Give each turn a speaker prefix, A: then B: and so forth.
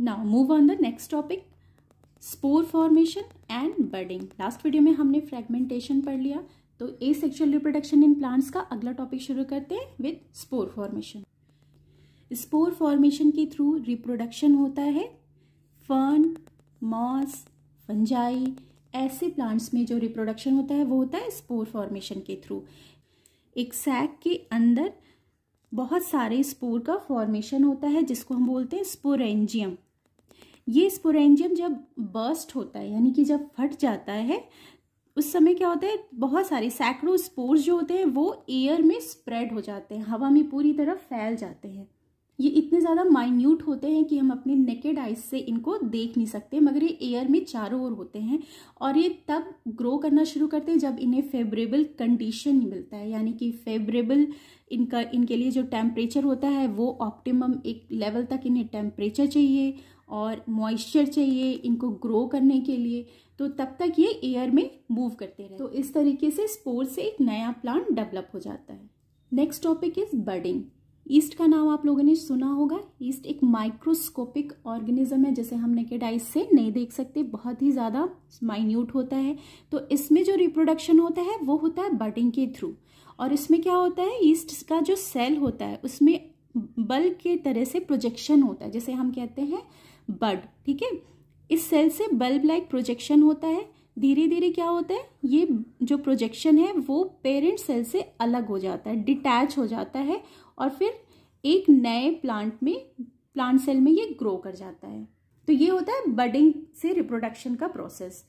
A: Now move on the next topic spore formation and budding last video में हमने fragmentation पढ़ लिया तो asexual reproduction in plants का अगला टॉपिक शुरू करते हैं with spore formation spore formation के थ्रू रिप्रोडक्शन होता है फर्न मॉस फंजाई ऐसे प्लांट्स में जो रिप्रोडक्शन होता है, वो होता है स्पोर फॉर्मेशन के थ्रू एक सैक के अंदर बहुत सारे स्पोर का फॉर्मेशन होता है, जिसको हम बोलते हैं स्पोरेंजियम ये स्पोरेंजियम जब बर्स्ट होता है, यानी कि जब फट जाता है, उस समय क्या होता है, बहुत सारे सैकड़ों स्पोर्स जो होते हैं, वो एयर में स्प्रेड हो जाते हैं, हवा में पूरी तरह फैल जाते हैं। ये इतने ज़्यादा माइन्यूट होते हैं कि हम अपने नेकेड आइज़ से इनको देख नहीं सकते, मगर ये एयर में चारों ओर होते हैं, और ये तब ग्रो करना शुरू करते हैं जब इन्हें फेवरेबल कंडीशन मिलता है, यानी कि फेवरेबल इनका, इनके लिए जो टेम्परेचर होता है, वो ऑप्टिमम एक लेवल तक इन्हें टेम्परेचर चाहिए और मॉइस्चर चाहिए इनको ग्रो करने के लिए तो तब तक ये एयर में मूव करते रहे तो इस तरीके से स्पोर से एक नया प्लांट डेवलप हो जाता है। Next topic is budding yeast का नाम आप लोगों ने सुना होगा। ईस्ट एक माइक्रोस्कोपिक ऑर्गेनिज्म है, जिसे हम नेकेड आइज़ से नहीं देख सकते। बहुत ही ज़्यादा माइन्यूट होता है। तो इसमें जो रिप्रोडक्शन होता है, वो होता है बर्डिंग के थ्रू और इसमें क्या होता है? ईस्ट का जो सेल होता है, उसमें बल्ब के तरह से प्रोजेक्शन होता है। जैसे हम कहते हैं बड, ठीक है? इस सेल से बल्ब लाइक प्रोजेक्शन होता है। धीरे धीरे क्या होता है? ये जो प्रोजेक्शन है, वो पेरेंट सेल से अलग हो जाता है डिटैच हो जाता है और फिर एक नए प्लांट में प्लांट सेल में ये ग्रो कर जाता है। तो ये होता है बडिंग से रिप्रोडक्शन का प्रोसेस